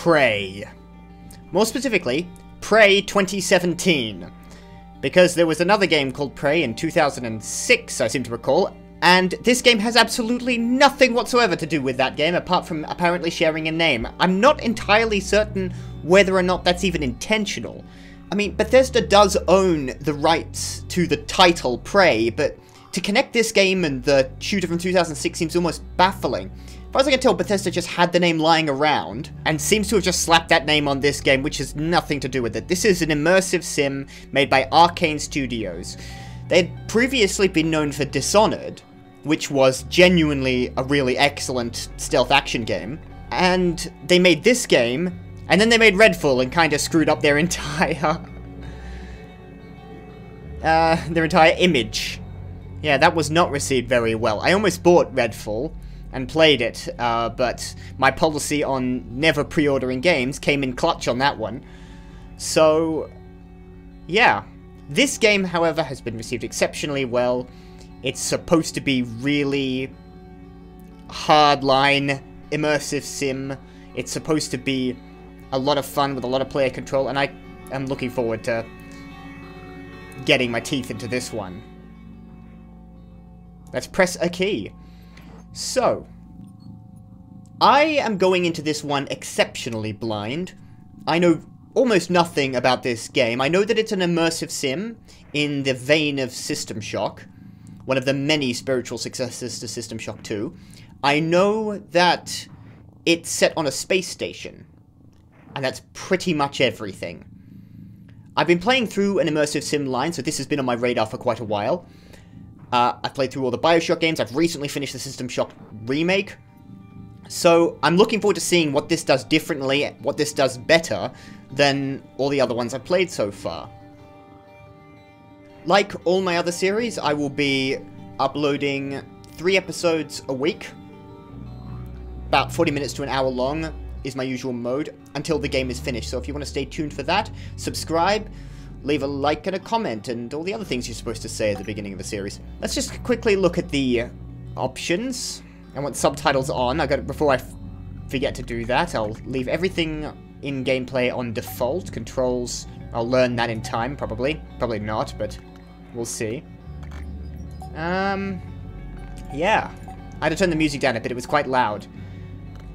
Prey. More specifically, Prey 2017. Because there was another game called Prey in 2006, I seem to recall, and this game has absolutely nothing whatsoever to do with that game, apart from apparently sharing a name. I'm not entirely certain whether or not that's even intentional. I mean, Bethesda does own the rights to the title Prey, but to connect this game and the shooter from 2006 seems almost baffling. As far as I can tell, Bethesda just had the name lying around, and seems to have just slapped that name on this game, which has nothing to do with it. This is an immersive sim made by Arkane Studios. They had previously been known for Dishonored, which was genuinely a really excellent stealth action game, and they made this game, and then they made Redfall and kind of screwed up their entire... uh, their entire image. Yeah, that was not received very well. I almost bought Redfall, and played it, uh, but my policy on never pre-ordering games came in clutch on that one. So, yeah. This game, however, has been received exceptionally well. It's supposed to be really hardline, immersive sim. It's supposed to be a lot of fun with a lot of player control, and I am looking forward to getting my teeth into this one. Let's press a key. So, I am going into this one exceptionally blind. I know almost nothing about this game. I know that it's an immersive sim in the vein of System Shock, one of the many spiritual successors to System Shock 2. I know that it's set on a space station, and that's pretty much everything. I've been playing through an immersive sim line, so this has been on my radar for quite a while. Uh, I've played through all the Bioshock games. I've recently finished the System Shock remake. So I'm looking forward to seeing what this does differently, what this does better than all the other ones I've played so far. Like all my other series, I will be uploading three episodes a week. About 40 minutes to an hour long is my usual mode until the game is finished. So if you want to stay tuned for that, subscribe, leave a like and a comment, and all the other things you're supposed to say at the beginning of a series. Let's just quickly look at the options. I want subtitles on. I got before I forget to do that. I'll leave everything in gameplay on default. Controls, I'll learn that in time, probably. Probably not, but we'll see. Um, yeah. I had to turn the music down a bit. It was quite loud.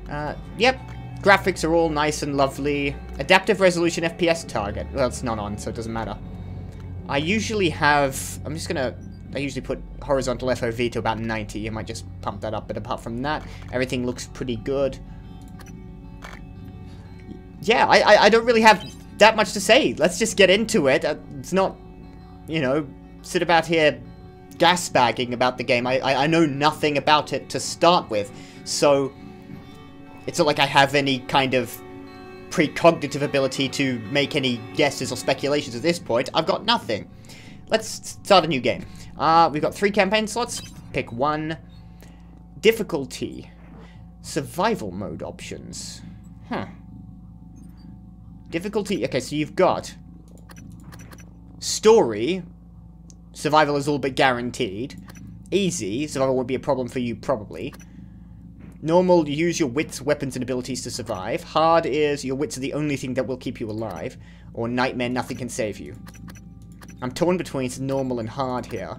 Uh, yep. Graphics are all nice and lovely. Adaptive resolution FPS target. Well, it's not on, so it doesn't matter. I usually have... I'm just gonna... I usually put horizontal FOV to about 90. I might just pump that up, but apart from that, everything looks pretty good. Yeah, I, I, I don't really have that much to say. Let's just get into it. Uh, it's not, you know, sit about here gasbagging about the game. I, I, I know nothing about it to start with, so it's not like I have any kind of precognitive ability to make any guesses or speculations at this point. I've got nothing. Let's start a new game. Uh, we've got three campaign slots. Pick one. Difficulty. Survival mode options. Huh. Difficulty, okay, so you've got story. Survival is all but guaranteed. Easy, survival won't be a problem for you probably. Normal, you use your wits, weapons, and abilities to survive. Hard is your wits are the only thing that will keep you alive. Or nightmare, nothing can save you. I'm torn between normal and hard here.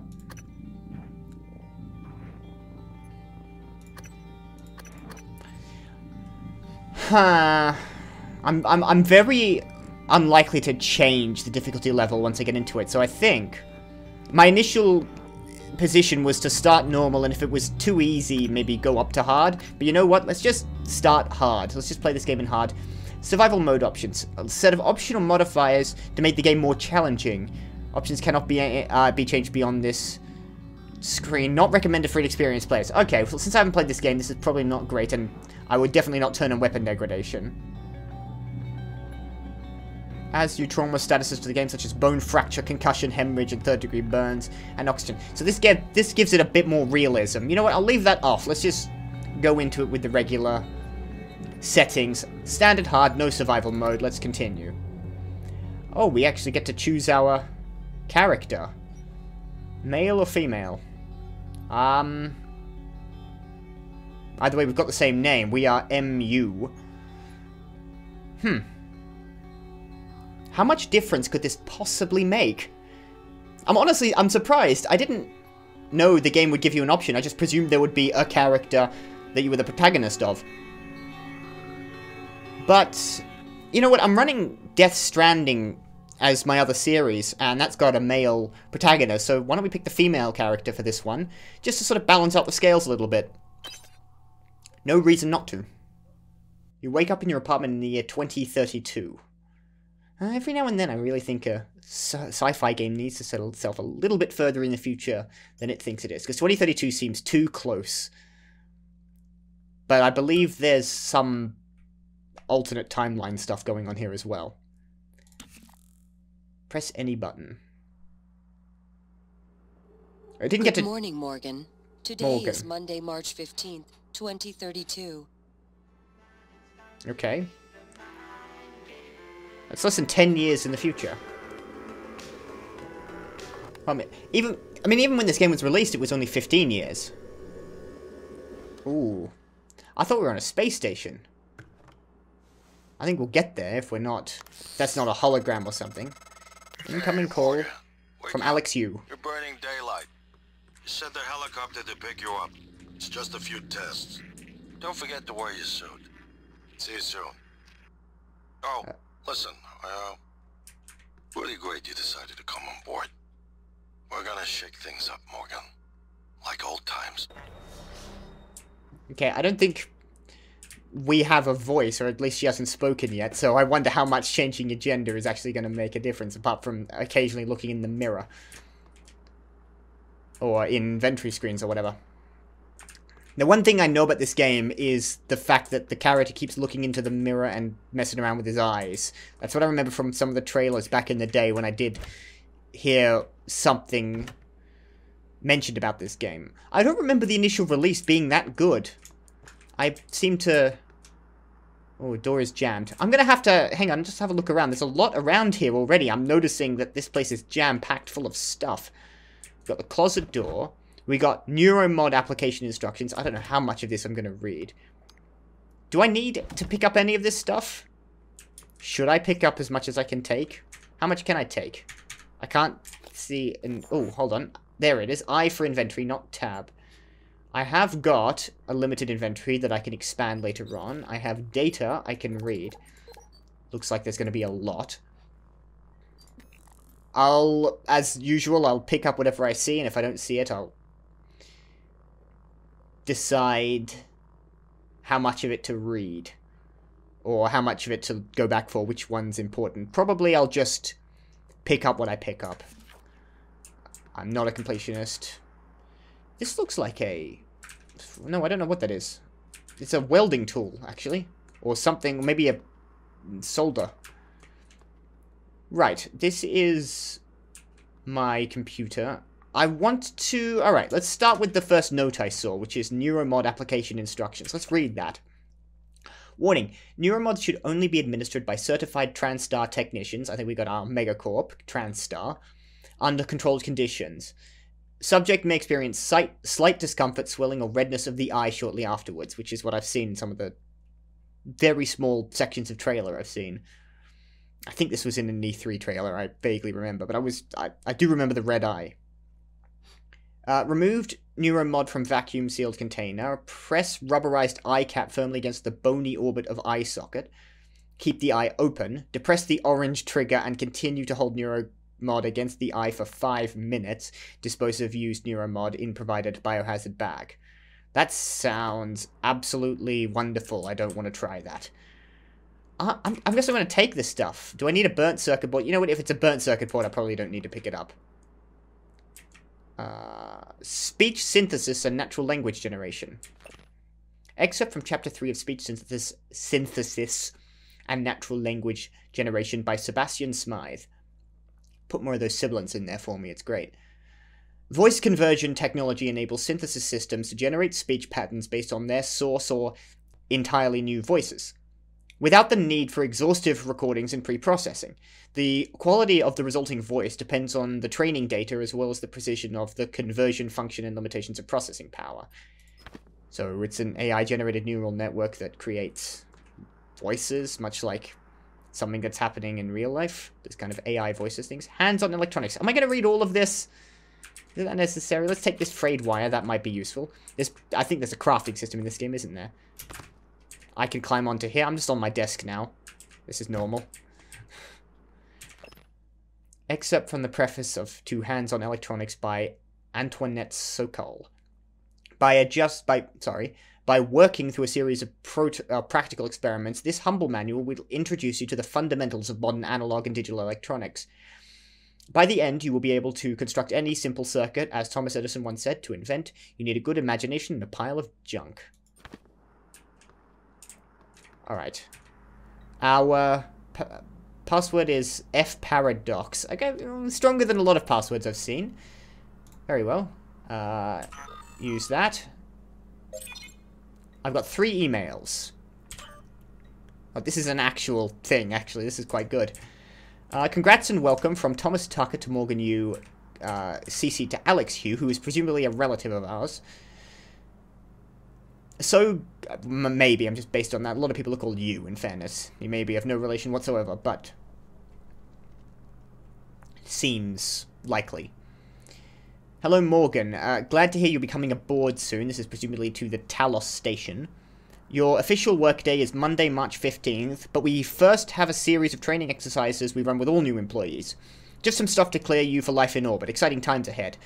Huh. I'm, I'm, I'm very unlikely to change the difficulty level once I get into it, so I think my initial position was to start normal, and if it was too easy, maybe go up to hard. But you know what? Let's just start hard. Let's just play this game in hard. Survival mode options. A set of optional modifiers to make the game more challenging. Options cannot be uh, be changed beyond this screen. Not recommended for inexperienced players. Okay, well, since I haven't played this game, this is probably not great, and I would definitely not turn on weapon degradation adds new trauma statuses to the game, such as bone fracture, concussion, hemorrhage, and third-degree burns, and oxygen. So this, get, this gives it a bit more realism. You know what, I'll leave that off. Let's just go into it with the regular settings. Standard hard, no survival mode. Let's continue. Oh, we actually get to choose our character. Male or female? Um... Either way, we've got the same name. We are MU. Hmm. How much difference could this possibly make? I'm honestly, I'm surprised. I didn't know the game would give you an option. I just presumed there would be a character that you were the protagonist of. But, you know what, I'm running Death Stranding as my other series, and that's got a male protagonist, so why don't we pick the female character for this one, just to sort of balance out the scales a little bit. No reason not to. You wake up in your apartment in the year 2032. Uh, every now and then I really think a sci-fi game needs to settle itself a little bit further in the future than it thinks it is, because 2032 seems too close. But I believe there's some alternate timeline stuff going on here as well. Press any button. I didn't Good get to... Good morning, Morgan. Today Morgan. is Monday, March 15th, 2032. Okay. That's less than 10 years in the future. I mean, even, I mean, even when this game was released, it was only 15 years. Ooh. I thought we were on a space station. I think we'll get there if we're not... That's not a hologram or something. Incoming call from. Alex Yu. You're burning daylight. You sent the helicopter to pick you up. It's just a few tests. Don't forget to wear your suit. See you soon. Oh, uh, listen, uh, really great you decided to come on board. We're gonna shake things up, Morgan. Like old times. Okay, I don't think we have a voice, or at least she hasn't spoken yet, so I wonder how much changing your gender is actually going to make a difference, apart from occasionally looking in the mirror. Or in inventory screens or whatever. The one thing I know about this game is the fact that the character keeps looking into the mirror and messing around with his eyes. That's what I remember from some of the trailers back in the day when I did hear something mentioned about this game. I don't remember the initial release being that good. I seem to... Oh, door is jammed. I'm gonna have to... Hang on, just have a look around. There's a lot around here already. I'm noticing that this place is jam-packed full of stuff. We've got the closet door. We got neuromod application instructions. I don't know how much of this I'm gonna read. Do I need to pick up any of this stuff? Should I pick up as much as I can take? How much can I take? I can't see... Oh, hold on. There it is. I for inventory, not tab. I have got a limited inventory that I can expand later on. I have data I can read. Looks like there's going to be a lot. I'll, as usual, I'll pick up whatever I see, and if I don't see it, I'll decide how much of it to read. Or how much of it to go back for, which one's important. Probably I'll just pick up what I pick up. I'm not a completionist. This looks like a... No, I don't know what that is. It's a welding tool, actually. Or something, maybe a solder. Right, this is my computer. I want to... Alright, let's start with the first note I saw, which is Neuromod application instructions. Let's read that. Warning, Neuromods should only be administered by certified TranStar technicians, I think we got our Megacorp, TranStar, under controlled conditions. Subject may experience sight, slight discomfort, swelling, or redness of the eye shortly afterwards, which is what I've seen in some of the very small sections of trailer I've seen. I think this was in an E3 trailer, I vaguely remember, but I was I, I do remember the red eye. Uh, removed neuromod from vacuum sealed container. Press rubberized eye cap firmly against the bony orbit of eye socket. Keep the eye open. Depress the orange trigger and continue to hold neuromod against the eye for 5 minutes. Dispose of used neuromod in provided biohazard bag. That sounds absolutely wonderful. I don't want to try that. I, I'm, I'm going to take this stuff. Do I need a burnt circuit board? You know what? If it's a burnt circuit board, I probably don't need to pick it up. Uh, speech synthesis and natural language generation. Excerpt from Chapter 3 of Speech Synthesis, synthesis and Natural Language Generation by Sebastian Smythe. Put more of those sibilants in there for me, it's great. Voice conversion technology enables synthesis systems to generate speech patterns based on their source or entirely new voices without the need for exhaustive recordings and pre-processing. The quality of the resulting voice depends on the training data as well as the precision of the conversion function and limitations of processing power. So it's an AI-generated neural network that creates voices, much like something that's happening in real life. This kind of AI voices things. Hands-on electronics. Am I going to read all of this? Is that necessary? Let's take this frayed wire. That might be useful. There's, I think there's a crafting system in this game, isn't there? I can climb onto here. I'm just on my desk now. This is normal. Except from the preface of To Hands on Electronics by Antoinette Sokol. By adjust by sorry, by working through a series of uh, practical experiments, this humble manual will introduce you to the fundamentals of modern analog and digital electronics. By the end, you will be able to construct any simple circuit, as Thomas Edison once said, to invent, you need a good imagination and a pile of junk. Alright. Our password is fparadox. Okay, stronger than a lot of passwords I've seen. Very well. Uh, use that. I've got three emails. Oh, this is an actual thing, actually. This is quite good. Uh, congrats and welcome from Thomas Tucker to Morgan Yu, uh, CC to Alex Yu, who is presumably a relative of ours. So, maybe, I'm just based on that. A lot of people are called Yu, in fairness. You may be of no relation whatsoever, but... Seems likely. Hello, Morgan. Uh, glad to hear you're becoming aboard soon. This is presumably to the Talos station. Your official workday is Monday, March 15th, but we first have a series of training exercises we run with all new employees. Just some stuff to clear you for life in orbit. Exciting times ahead.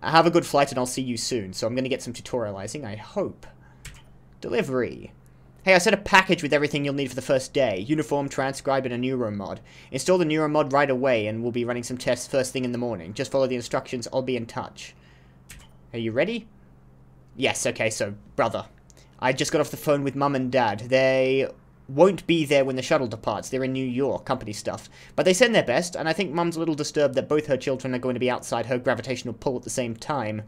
Have a good flight and I'll see you soon. So I'm going to get some tutorializing, I hope. Delivery. Hey, I sent a package with everything you'll need for the first day. Uniform, transcribe, and a neuromod. Install the neuromod right away, and we'll be running some tests first thing in the morning. Just follow the instructions, I'll be in touch. Are you ready? Yes, okay, so, brother. I just got off the phone with mum and dad. They won't be there when the shuttle departs. They're in New York, company stuff. But they send their best, and I think mum's a little disturbed that both her children are going to be outside her gravitational pull at the same time.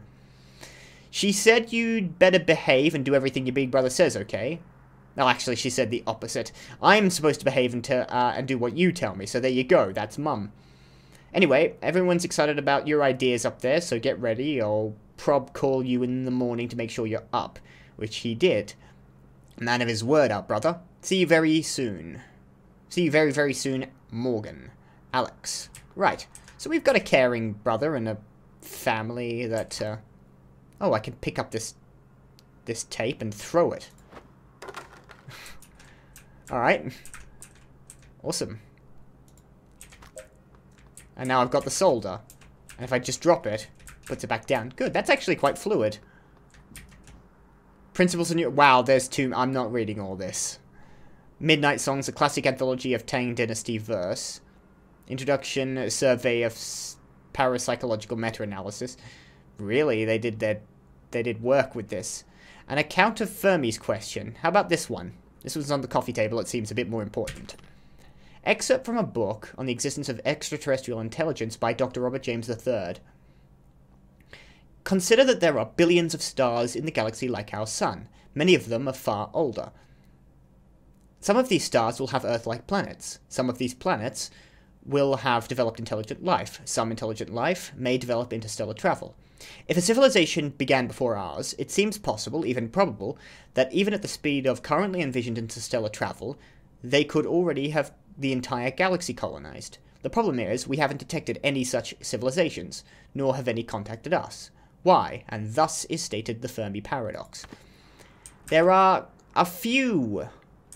She said you'd better behave and do everything your big brother says, okay? No, actually, she said the opposite. I'm supposed to behave and, uh, and do what you tell me, so there you go. That's mum. Anyway, everyone's excited about your ideas up there, so get ready. I'll prob call you in the morning to make sure you're up, which he did. Man of his word out, brother. See you very soon. See you very, very soon, Morgan. Alex. Right, so we've got a caring brother and a family that, uh... Oh, I can pick up this, this tape and throw it. Alright. Awesome. And now I've got the solder. And if I just drop it, puts it back down. Good, that's actually quite fluid. Principles of New... Wow, there's two... I'm not reading all this. Midnight Songs, a classic anthology of Tang Dynasty verse. Introduction, survey of parapsychological meta-analysis. Really, they did their... They did work with this. An account of Fermi's question. How about this one? This was on the coffee table, it seems a bit more important. Excerpt from a book on the existence of extraterrestrial intelligence by Dr. Robert James III. Consider that there are billions of stars in the galaxy like our Sun. Many of them are far older. Some of these stars will have Earth-like planets. Some of these planets will have developed intelligent life. Some intelligent life may develop interstellar travel. If a civilization began before ours, it seems possible, even probable, that even at the speed of currently envisioned interstellar travel, they could already have the entire galaxy colonized. The problem is, we haven't detected any such civilizations, nor have any contacted us. Why? And thus is stated the Fermi paradox. There are a few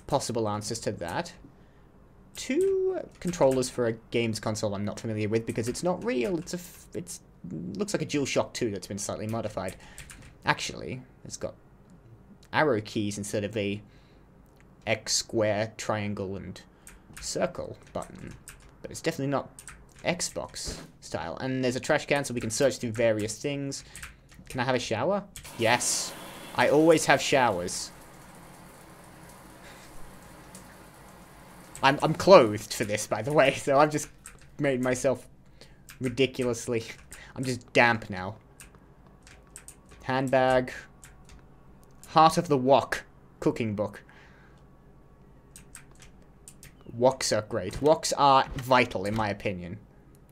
possible answers to that. Two controllers for a games console I'm not familiar with because it's not real. It's a it's looks like a DualShock 2 that's been slightly modified. Actually, it's got arrow keys instead of a X, square, triangle, and circle button. But it's definitely not Xbox style. And there's a trash can so we can search through various things. Can I have a shower? Yes. I always have showers. I'm, I'm clothed for this, by the way, so I've just made myself ridiculously I'm just damp now. Handbag. Heart of the Wok. Cooking book. Woks are great. Woks are vital, in my opinion.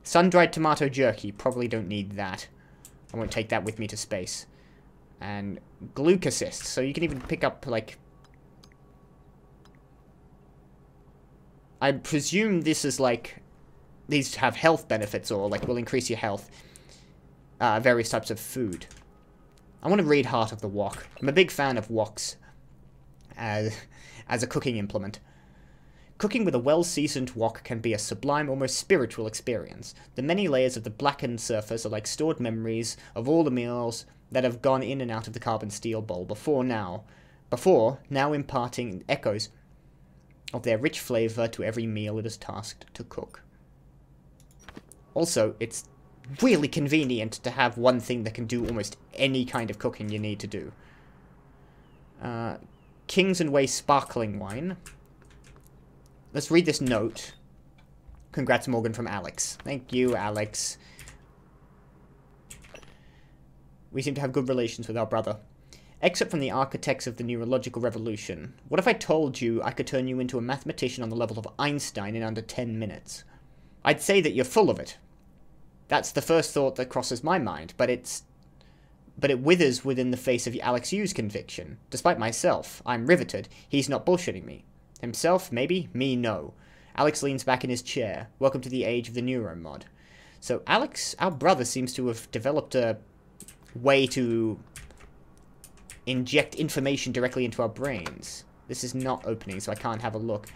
Sun-dried tomato jerky. Probably don't need that. I won't take that with me to space. And glucosist. So you can even pick up, like... I presume this is like these have health benefits or like will increase your health. Uh, various types of food. I want to read Heart of the Wok. I'm a big fan of woks as, as a cooking implement. Cooking with a well-seasoned wok can be a sublime, almost spiritual experience. The many layers of the blackened surface are like stored memories of all the meals that have gone in and out of the carbon steel bowl before now, before now imparting echoes of their rich flavor to every meal it is tasked to cook. Also, it's really convenient to have one thing that can do almost any kind of cooking you need to do. Uh, Kings and Way sparkling wine. Let's read this note. Congrats, Morgan, from Alex. Thank you, Alex. We seem to have good relations with our brother. Except from the architects of the neurological revolution. What if I told you I could turn you into a mathematician on the level of Einstein in under 10 minutes? I'd say that you're full of it. That's the first thought that crosses my mind, but it's... But it withers within the face of Alex Yu's conviction. Despite myself, I'm riveted. He's not bullshitting me. Himself, maybe. Me, no. Alex leans back in his chair. Welcome to the age of the neuromod. So Alex, our brother, seems to have developed a way to inject information directly into our brains. This is not opening, so I can't have a look.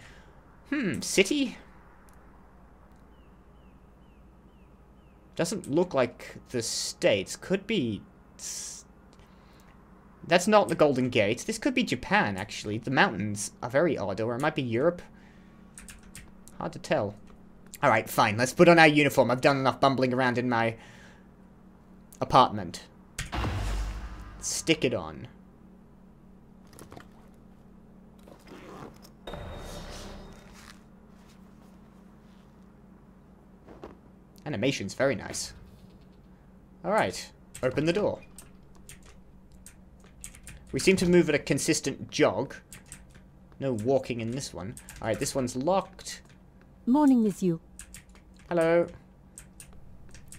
Hmm, city? Doesn't look like the States. Could be... That's not the Golden Gate. This could be Japan, actually. The mountains are very odd, or it might be Europe. Hard to tell. Alright, fine. Let's put on our uniform. I've done enough bumbling around in my apartment. Stick it on. Animation's very nice. Alright, open the door. We seem to move at a consistent jog. No walking in this one. Alright, this one's locked. Morning, Miss Yu. Hello.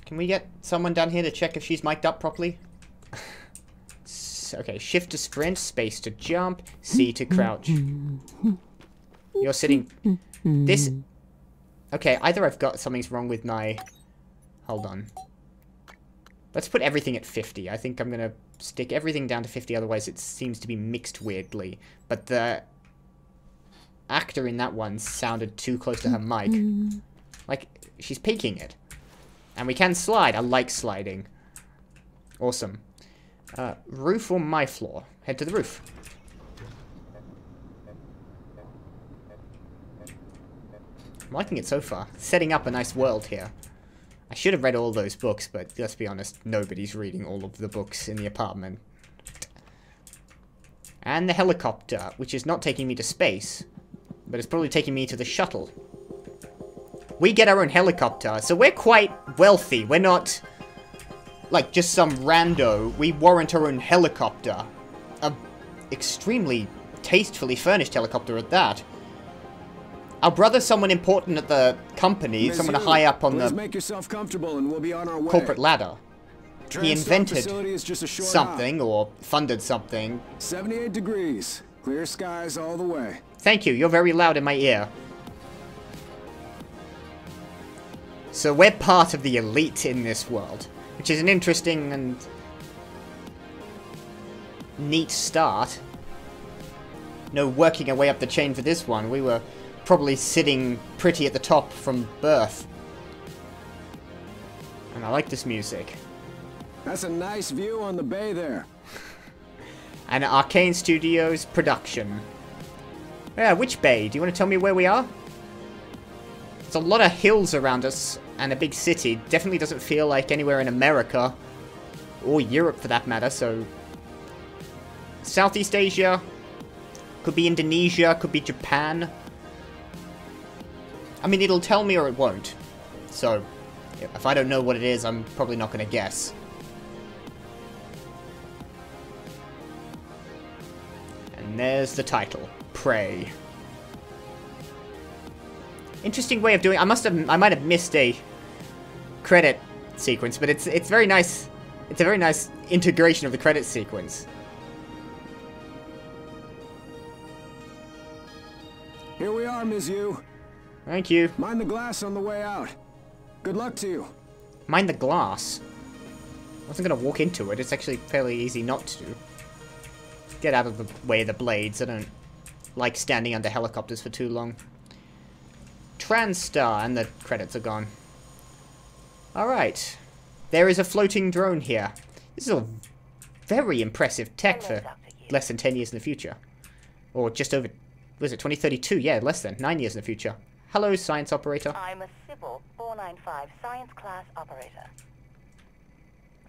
Can we get someone down here to check if she's mic'd up properly? okay, shift to sprint, space to jump, C to crouch. You're sitting... This... Okay, either I've got something's wrong with my... Hold on. Let's put everything at 50. I think I'm going to stick everything down to 50, otherwise it seems to be mixed weirdly. But the actor in that one sounded too close to her mic. Like, she's peeking it. And we can slide. I like sliding. Awesome. Uh, roof or my floor? Head to the roof. I'm liking it so far. Setting up a nice world here. I should have read all those books, but let's be honest, nobody's reading all of the books in the apartment. And the helicopter, which is not taking me to space, but it's probably taking me to the shuttle. We get our own helicopter, so we're quite wealthy. We're not, like, just some rando. We warrant our own helicopter. A extremely tastefully furnished helicopter at that. Our brother's someone important at the company, Miss someone high up on the make yourself comfortable and we'll be on our way. corporate ladder. He invented facility is just a short something or funded something. 78 degrees. Clear skies all the way. Thank you, you're very loud in my ear. So we're part of the elite in this world, which is an interesting and neat start. No working our way up the chain for this one. We were probably sitting pretty at the top from birth. And I like this music. That's a nice view on the bay there. An Arkane Studios production. Yeah, which bay? Do you want to tell me where we are? There's a lot of hills around us and a big city. Definitely doesn't feel like anywhere in America. Or Europe for that matter, so... Southeast Asia. Could be Indonesia, could be Japan. I mean, it'll tell me or it won't. So, if I don't know what it is, I'm probably not going to guess. And there's the title. Prey. Interesting way of doing I must have I might have missed a credit sequence, but it's it's very nice. It's a very nice integration of the credit sequence. Here we are, Miss Yu. Thank you. Mind the glass on the way out. Good luck to you. Mind the glass. I wasn't gonna walk into it. It's actually fairly easy not to. Get out of the way of the blades. I don't like standing under helicopters for too long. TranStar, and the credits are gone. Alright. There is a floating drone here. This is a very impressive tech for less than 10 years in the future. Or just over, was it 2032? Yeah, less than, 9 years in the future. Hello, science operator. I'm a Sybil 495 science class operator.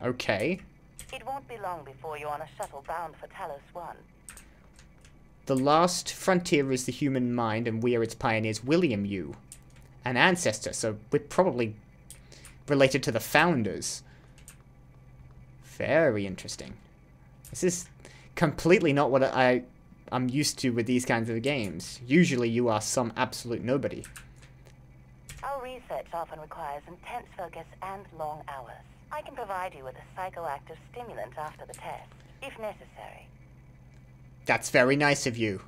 Okay. It won't be long before you're on a shuttle bound for Talos 1. The last frontier is the human mind, and we are its pioneers. William Yu, an ancestor, so we're probably related to the founders. Very interesting. This is completely not what I I'm used to with these kinds of games. Usually, you are some absolute nobody. Our research often requires intense focus and long hours. I can provide you with a psychoactive stimulant after the test, if necessary. That's very nice of you.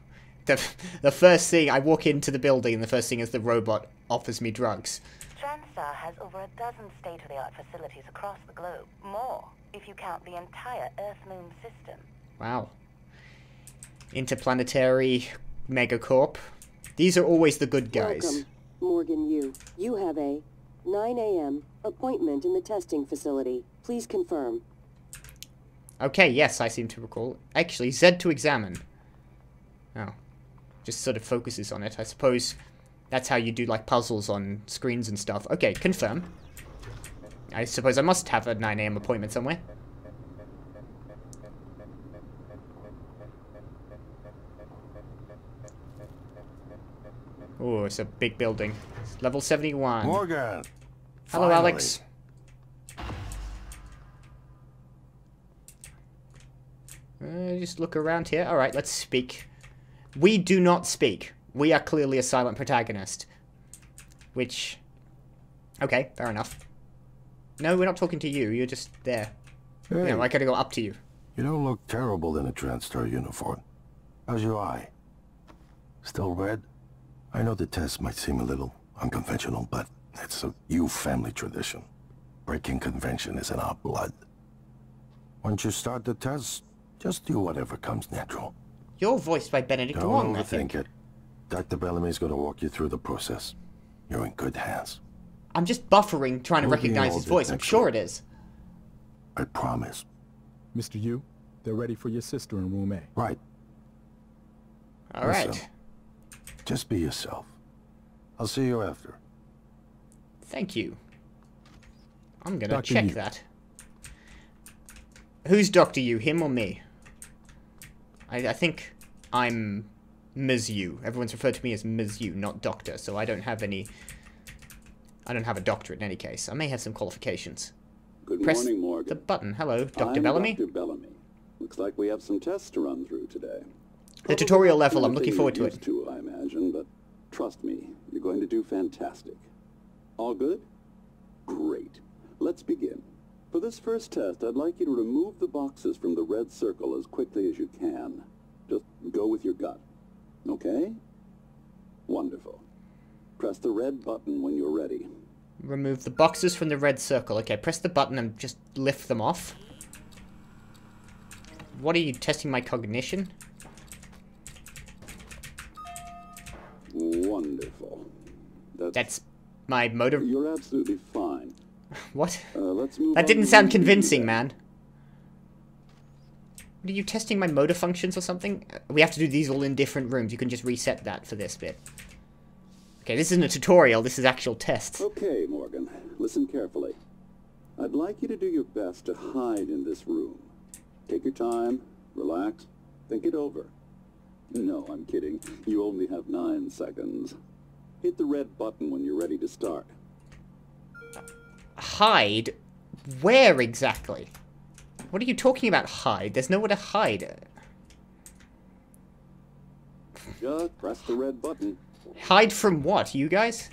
The the first thing I walk into the building, and the first thing is the robot offers me drugs. TranStar has over a dozen state-of-the-art facilities across the globe. More, if you count the entire Earth-Moon system. Wow. Interplanetary Megacorp. These are always the good guys. Welcome, Morgan Yu. You have a 9 a.m. appointment in the testing facility. Please confirm. Okay, yes, I seem to recall. Actually, Z to examine. Oh. Just sort of focuses on it. I suppose that's how you do, like, puzzles on screens and stuff. Okay, confirm. I suppose I must have a 9am appointment somewhere. Oh, it's a big building. It's level 71. Morgan! Hello, finally. Alex. Uh, just look around here. Alright, let's speak. We do not speak. We are clearly a silent protagonist. Which... Okay, fair enough. No, we're not talking to you. You're just there. Hey, You know, I gotta go up to you. you don't look terrible in a TranStar uniform. How's your eye? Still red? I know the test might seem a little unconventional, but it's a Yu family tradition. Breaking convention is in our blood. Once you start the test, just do whatever comes natural. You're voiced by Benedict Don't Wong, I overthink think. it. Dr. Bellamy's gonna walk you through the process. You're in good hands. I'm just buffering, trying to We'll be recognize his voice. I'm sure it is. I promise. Mr. Yu, they're ready for your sister in room A. Right. Alright. Listen. Just be yourself. I'll see you after. Thank you. I'm gonna Dr. check Yu. that. Who's Doctor Yu, him or me? I, I think I'm Ms. Yu. Everyone's referred to me as Ms. Yu, not Doctor, so I don't have any... I don't have a doctorate in any case. I may have some qualifications. Good Press morning, Morgan. the button. Hello, Dr. I'm Bellamy. Dr. Bellamy. Looks like we have some tests to run through today. The tutorial level, I'm looking forward to it. used To, I imagine, but trust me, you're going to do fantastic. All good? Great. Let's begin. For this first test, I'd like you to remove the boxes from the red circle as quickly as you can. Just go with your gut. Okay? Wonderful. Press the red button when you're ready. Remove the boxes from the red circle. Okay, press the button and just lift them off. What are you testing my cognition? Wonderful. That's, That's my motor. You're absolutely fine. What? Uh, let's move That didn't sound convincing, man. Are you testing my motor functions or something? We have to do these all in different rooms. You can just reset that for this bit. Okay, this isn't a tutorial. This is actual tests. Okay, Morgan. Listen carefully. I'd like you to do your best to hide in this room. Take your time, relax, think it over. No, I'm kidding. You only have nine seconds. Hit the red button when you're ready to start. Hide? Where exactly? What are you talking about, hide? There's nowhere to hide. Just press the red button. Hide from what, you guys?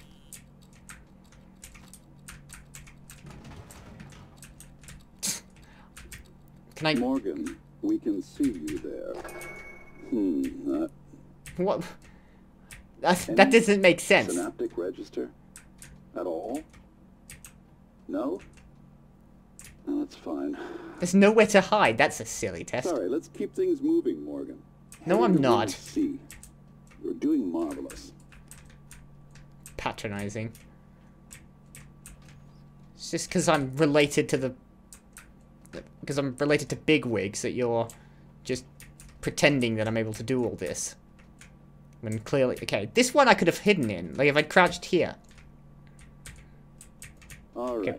Can I... Morgan, we can see you there. Hmm, uh, What? That, that doesn't make sense. Synaptic register? At all? No? No, that's fine. There's nowhere to hide. That's a silly test. Sorry, let's keep things moving, Morgan. No, I'm not. See. You're doing marvelous. Patronizing. It's just because I'm related to the... Because I'm related to bigwigs that you're just pretending that I'm able to do all this. When clearly... Okay, this one I could have hidden in. Like, if I'd crouched here. All right. Okay.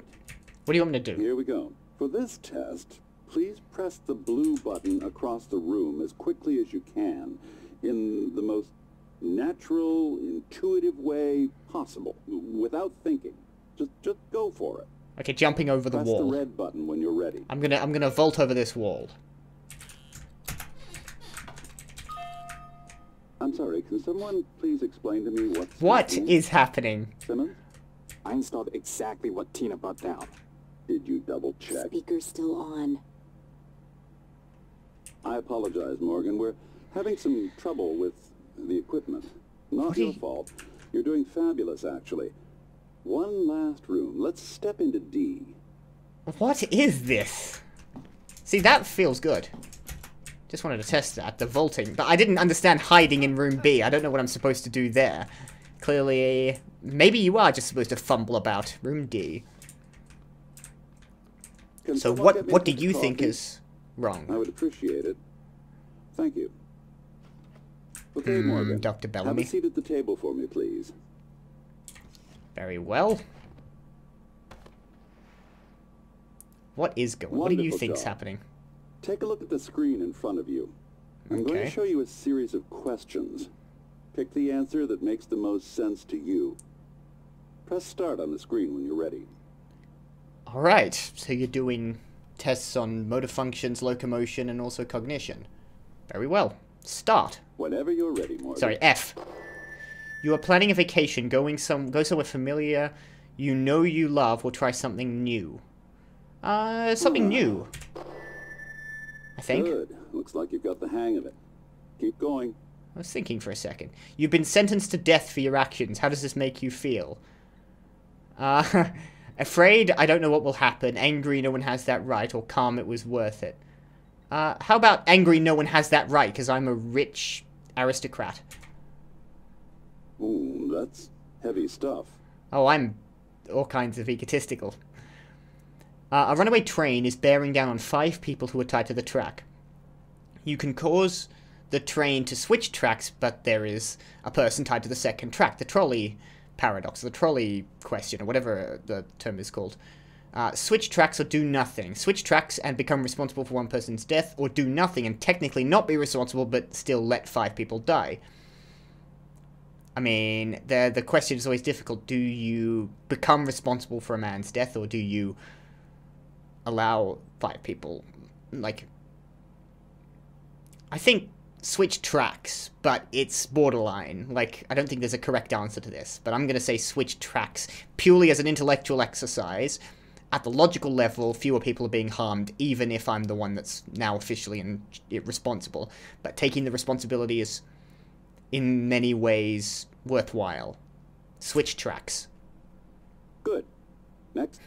What do you want me to do? Here we go. For this test, please press the blue button across the room as quickly as you can in the most natural, intuitive way possible, without thinking. Just just go for it. Okay, jumping over the Press wall. the red button when you're ready. I'm gonna I'm gonna vault over this wall. I'm sorry, can someone please explain to me what's What happening? is happening? Simmons? I installed exactly what Tina brought down. Did you double check? Speaker's still on. I apologize, Morgan. We're having some trouble with the equipment. Not What your you- fault. You're doing fabulous, actually. One last room. Let's step into D. What is this? See, that feels good. Just wanted to test that, the vaulting. But I didn't understand hiding in room B. I don't know what I'm supposed to do there. Clearly, maybe you are just supposed to fumble about. Room D. Can So what what do you think is wrong? I would appreciate it. Thank you. Okay, Hmm, Morgan. Dr. Bellamy. Have a seat at the table for me, please. Very well. What is going? What do you think's job. happening? Take a look at the screen in front of you. I'm going to show you a series of questions. Pick the answer that makes the most sense to you. Press start on the screen when you're ready. All right. So you're doing tests on motor functions, locomotion, and also cognition. Very well. Start. Whenever you're ready, Morgan. Sorry, F. You are planning a vacation, going some go somewhere familiar, you know you love, or try something new. Uh, something new. I think. Good. Looks like you've got the hang of it. Keep going. I was thinking for a second. You've been sentenced to death for your actions. How does this make you feel? Uh, afraid, I don't know what will happen. Angry, no one has that right. Or calm, it was worth it. Uh, how about angry, no one has that right, because I'm a rich aristocrat. Ooh, that's heavy stuff. Oh, I'm all kinds of egotistical. Uh, a runaway train is bearing down on five people who are tied to the track. You can cause the train to switch tracks, but there is a person tied to the second track. The trolley paradox, the trolley question, or whatever the term is called. Uh, switch tracks or do nothing. Switch tracks and become responsible for one person's death, or do nothing and technically not be responsible, but still let five people die. I mean, the the question is always difficult. Do you become responsible for a man's death, or do you allow five people? Like, I think switch tracks, but it's borderline. Like, I don't think there's a correct answer to this, but I'm gonna say switch tracks purely as an intellectual exercise. At the logical level, fewer people are being harmed, even if I'm the one that's now officially in, responsible. But taking the responsibility is in many ways worthwhile. Switch tracks. Good. Next.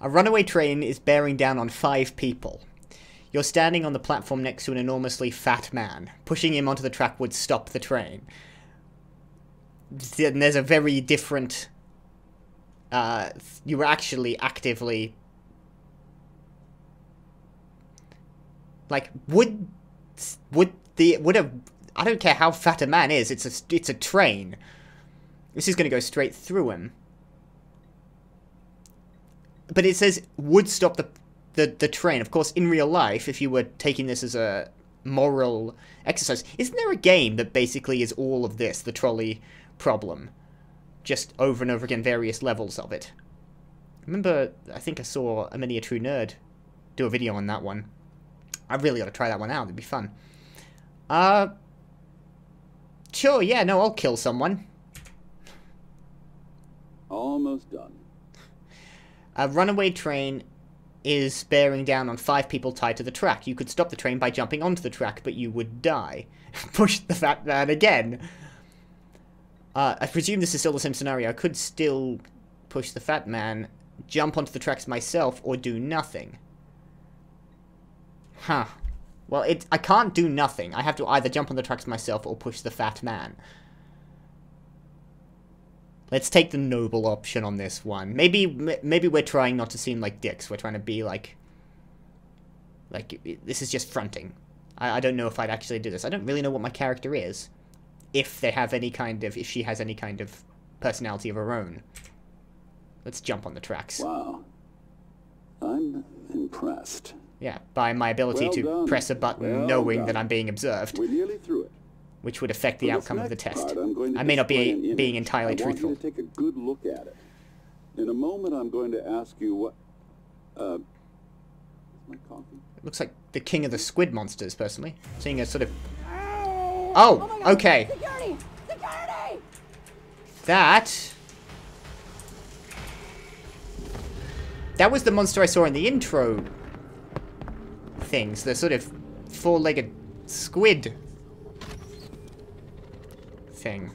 A runaway train is bearing down on five people. You're standing on the platform next to an enormously fat man. Pushing him onto the track would stop the train. Then there's a very different. Uh, you were actually actively. Like, would. Would the. Would a. I don't care how fat a man is, it's a, it's a train. This is gonna go straight through him but it says would stop the, the the train. Of course, in real life, if you were taking this as a moral exercise, isn't there a game that basically is all of this, the trolley problem, just over and over again, various levels of it? Remember, I think I saw a Many A True Nerd do a video on that one. I really ought to try that one out. It'd be fun. Uh, sure, yeah, no, I'll kill someone. Almost done. A runaway train is bearing down on five people tied to the track. You could stop the train by jumping onto the track, but you would die. Push the fat man again. Uh, I presume this is still the same scenario. I could still push the fat man, jump onto the tracks myself, or do nothing. Huh. Well, it I can't do nothing. I have to either jump on the tracks myself or push the fat man. Let's take the noble option on this one. Maybe maybe we're trying not to seem like dicks. We're trying to be like... Like, this is just fronting. I, I don't know if I'd actually do this. I don't really know what my character is. If they have any kind of... If she has any kind of personality of her own. Let's jump on the tracks. Wow. I'm impressed. Yeah, by my ability Well to done. press a button Well knowing done. that I'm being observed, We're nearly through it. Which would affect the For outcome of the test. part, I'm going to I may not be being entirely I truthful. want you to take a good look at it. In a moment, I'm going to ask you what... Uh... My coffee? It looks like the king of the squid monsters, personally. Seeing a sort of... Oh, okay. Security! Security! That... That was the monster I saw in the intro things. The sort of four-legged squid thing.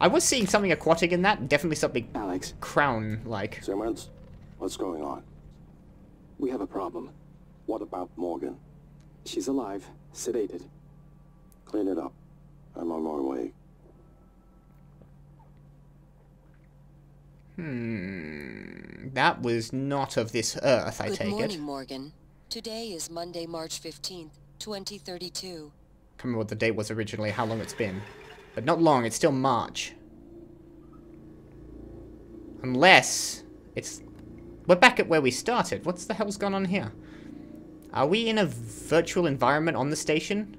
I was seeing something aquatic in that. Definitely something Alex, crown-like. Simmons, what's going on? we have a problem. What about Morgan? She's alive, sedated. Clean it up. I'm on my way. Hmm. That was not of this earth, I Good take morning, it. Morgan. Today is Monday, March 15th, 2032. Can't remember what the date was originally, how long it's been. But not long, it's still March. Unless it's... We're back at where we started. What's the hell's gone on here? Are we in a virtual environment on the station?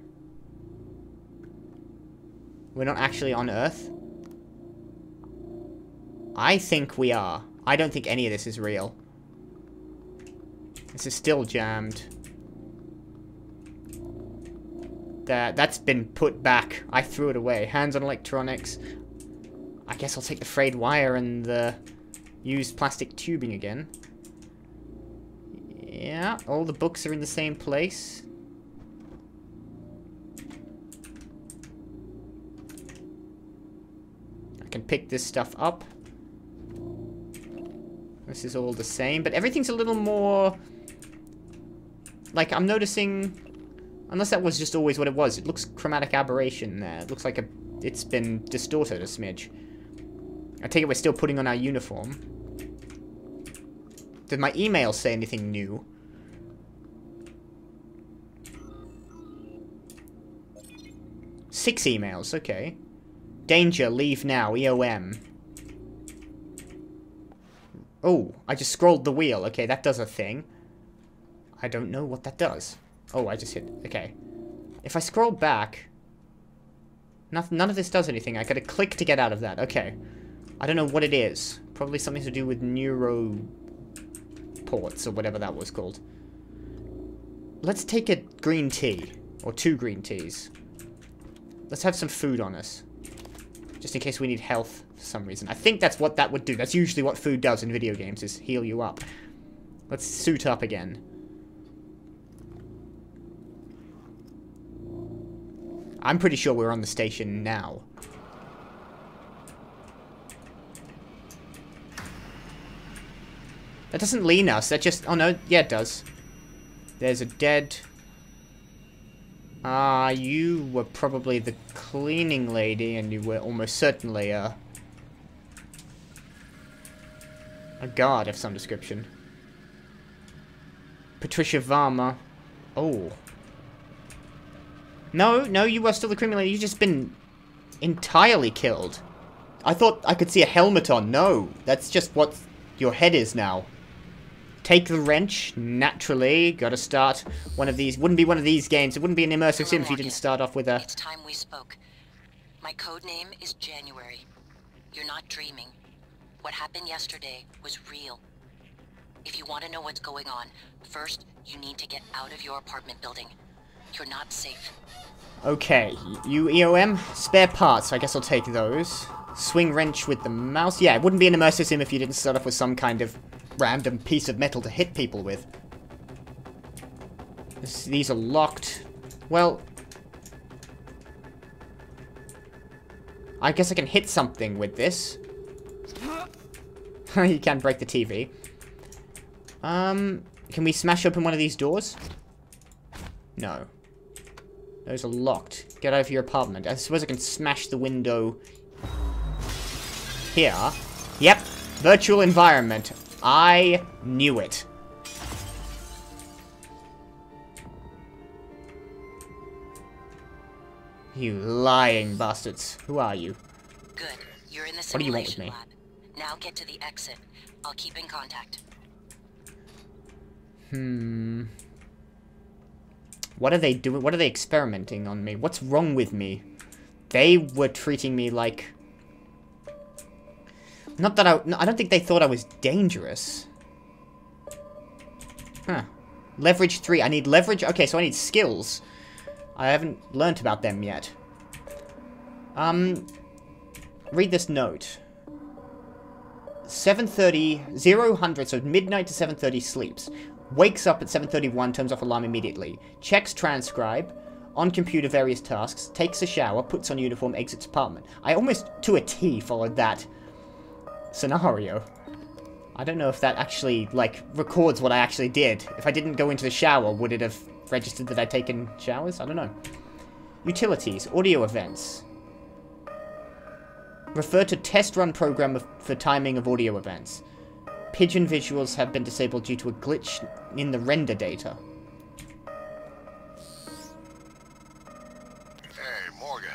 We're not actually on Earth? I think we are. I don't think any of this is real. This is still jammed. That that's been put back. I threw it away. Hands on electronics. I guess I'll take the frayed wire and the used plastic tubing again. Yeah, all the books are in the same place. I can pick this stuff up. This is all the same, but everything's a little more... Like, I'm noticing... Unless that was just always what it was. It looks chromatic aberration there. It looks like a, it's been distorted a smidge. I take it we're still putting on our uniform. Did my email say anything new? Six emails, okay. Danger, leave now, EOM. Oh, I just scrolled the wheel. Okay, that does a thing. I don't know what that does. Oh, I just hit... Okay. If I scroll back... None of this does anything. I gotta click to get out of that. Okay. I don't know what it is. Probably something to do with neuro... ports, or whatever that was called. Let's take a green tea. Or two green teas. Let's have some food on us. Just in case we need health for some reason. I think that's what that would do. That's usually what food does in video games, is heal you up. Let's suit up again. I'm pretty sure we're on the station now. That doesn't lean us, that just... Oh no, yeah it does. There's a dead... Ah, you were probably the cleaning lady, and you were almost certainly a... A guard of some description. Patricia Varma. Oh. No, no, you are still the criminal. You've just been entirely killed. I thought I could see a helmet on. No, that's just what your head is now. Take the wrench, naturally. Gotta start one of these. Wouldn't be one of these games. It wouldn't be an immersive sim if you didn't start off with a... It's time we spoke. My code name is January. You're not dreaming. What happened yesterday was real. If you want to know what's going on, first you need to get out of your apartment building. You're not safe. Okay, you EOM, spare parts, I guess I'll take those. Swing wrench with the mouse. Yeah, it wouldn't be an immersive sim if you didn't start off with some kind of random piece of metal to hit people with. This, these are locked. Well... I guess I can hit something with this. you can break the TV. Um, can we smash open one of these doors? No. Those are locked. Get out of your apartment. I suppose I can smash the window here. Yep. Virtual environment. I knew it. You lying bastards. Who are you? Good. You're in the What do you want with me? lab. Now get to the exit. I'll keep in contact. Hmm. What are they doing? What are they experimenting on me? What's wrong with me? They were treating me like... Not that I... no, I don't think they thought I was dangerous. Huh. Leverage 3. I need leverage... Okay, so I need skills. I haven't learnt about them yet. Um... Read this note. 7.30, 0, 100, so midnight to 7.30 sleeps. Wakes up at 7.31, turns off alarm immediately. Checks transcribe, on computer various tasks, takes a shower, puts on uniform, exits apartment. I almost, to a T, followed that scenario. I don't know if that actually, like, records what I actually did. If I didn't go into the shower, would it have registered that I'd taken showers? I don't know. Utilities, audio events. Refer to test run program for timing of audio events. Pigeon visuals have been disabled due to a glitch in the render data. Hey, Morgan.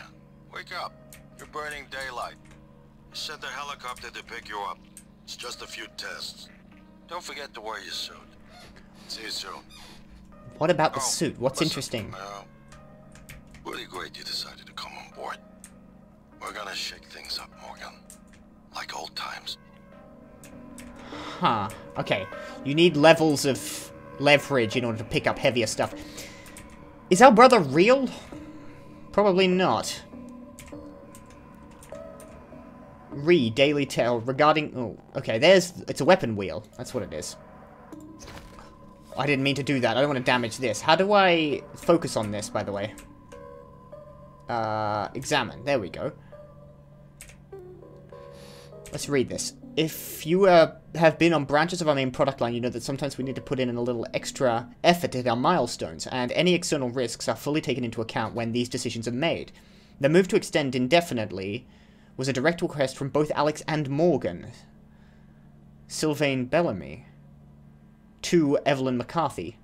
Wake up. You're burning daylight. You sent the helicopter to pick you up. It's just a few tests. Don't forget to wear your suit. See you soon. What about the Oh, suit? What's listen, interesting? Uh, really great you decided to come on board. We're gonna shake things up, Morgan. Like old times. Huh. Okay. You need levels of leverage in order to pick up heavier stuff. Is our brother real? Probably not. Re Daily Tale regarding. Oh, okay. There's. It's a weapon wheel. That's what it is. I didn't mean to do that. I don't want to damage this. How do I focus on this, by the way? Uh, examine. There we go. Let's read this. If you uh, have been on branches of our main product line, you know that sometimes we need to put in a little extra effort at our milestones, and any external risks are fully taken into account when these decisions are made. The move to extend indefinitely was a direct request from both Alex and Morgan. Sylvain Bellamy. To Evelyn McCarthy.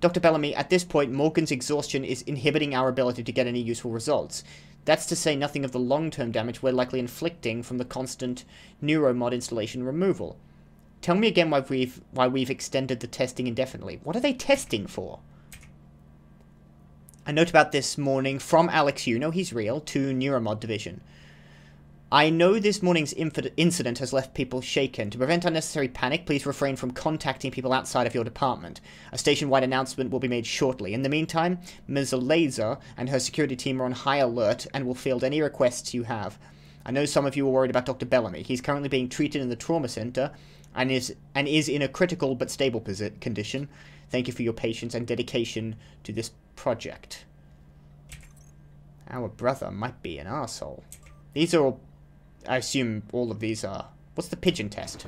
Dr. Bellamy, at this point, Morgan's exhaustion is inhibiting our ability to get any useful results. That's to say nothing of the long-term damage we're likely inflicting from the constant neuromod installation removal. Tell me again why we've why we've extended the testing indefinitely. What are they testing for? A note about this morning from Alex You know he's real, to Neuromod Division. I know this morning's incident has left people shaken. To prevent unnecessary panic, please refrain from contacting people outside of your department. A station-wide announcement will be made shortly. In the meantime, Ms. Laser and her security team are on high alert and will field any requests you have. I know some of you are worried about Dr. Bellamy. He's currently being treated in the trauma center and is and is in a critical but stable condition. Thank you for your patience and dedication to this project. Our brother might be an asshole. These are all I assume all of these are... What's the pigeon test?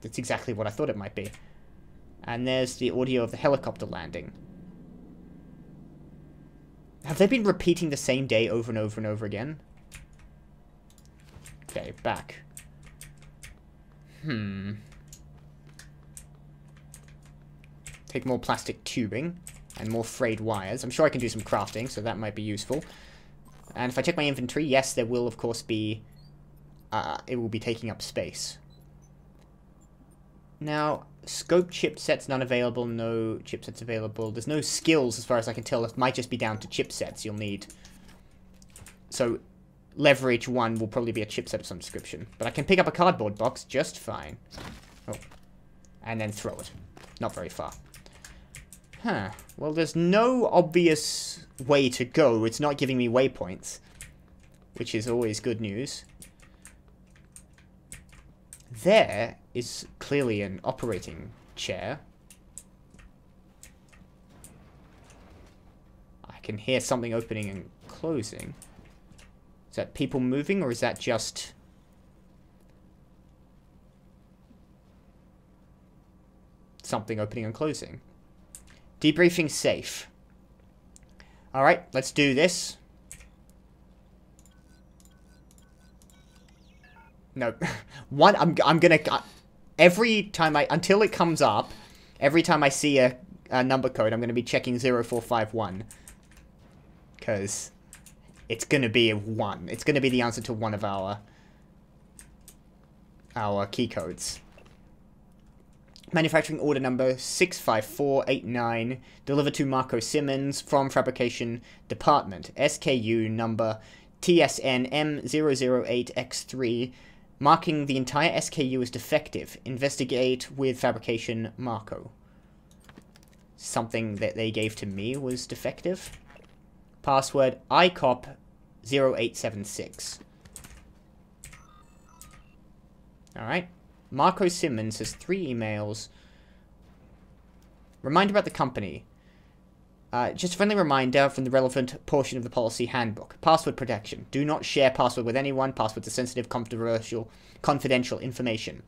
That's exactly what I thought it might be. And there's the audio of the helicopter landing. Have they been repeating the same day over and over and over again? Okay, back. Hmm. Take more plastic tubing and more frayed wires. I'm sure I can do some crafting, so that might be useful. And if I check my inventory, yes, there will, of course, be... Uh, it will be taking up space. Now, scope chipsets none available, no chipsets available. There's no skills, as far as I can tell. It might just be down to chipsets you'll need. So, leverage 1 will probably be a chipset of some description. But I can pick up a cardboard box just fine. Oh. And then throw it. Not very far. Huh. Well, there's no obvious way to go. It's not giving me waypoints. Which is always good news. There is clearly an operating chair. I can hear something opening and closing. Is that people moving or is that just... Something opening and closing? Debriefing safe. Alright, let's do this. No. One, I'm, I'm gonna... Uh, every time I... Until it comes up, every time I see a, a number code, I'm gonna be checking 0451. Because it's gonna be a 1. It's gonna be the answer to one of our... Our key codes. Manufacturing order number 65489, delivered to Marco Simmons from Fabrication Department. SKU number TSN M008X3, marking the entire SKU as defective. Investigate with Fabrication Marco. Something that they gave to me was defective. Password ICOP0876. Alright. Marco Simmons has three emails. Reminder about the company. Uh, just a friendly reminder from the relevant portion of the policy handbook. Password protection. Do not share password with anyone. Passwords are sensitive, controversial, confidential information.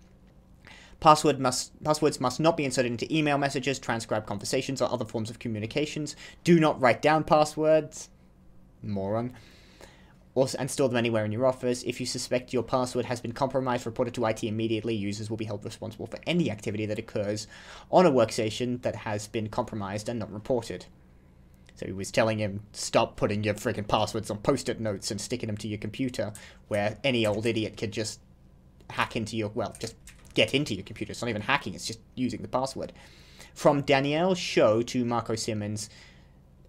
Password must, passwords must not be inserted into email messages, transcribed conversations, or other forms of communications. Do not write down passwords. Moron also, and store them anywhere in your office. If you suspect your password has been compromised, report it to IT immediately. Users will be held responsible for any activity that occurs on a workstation that has been compromised and not reported. So he was telling him, stop putting your freaking passwords on post-it notes and sticking them to your computer, where any old idiot could just hack into your, well, just get into your computer. It's not even hacking, it's just using the password. From Danielle Sho to Marco Simmons,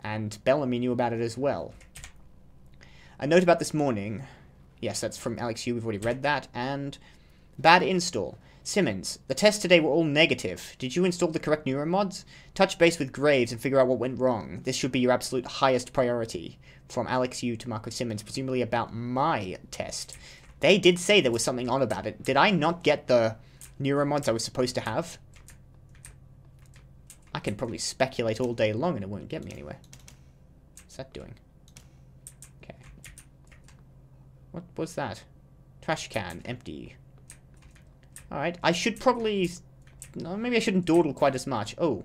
and Bellamy knew about it as well. A note about this morning. Yes, that's from Alex Yu. We've already read that. And bad install. Simmons, the tests today were all negative. Did you install the correct neuromods? Touch base with Graves and figure out what went wrong. This should be your absolute highest priority. From Alex Yu to Marco Simmons, presumably about my test. They did say there was something on about it. Did I not get the neuromods I was supposed to have? I can probably speculate all day long and it won't get me anywhere. What's that doing? What was that? Trash can, empty. Alright, I should probably... No, maybe I shouldn't dawdle quite as much. Oh.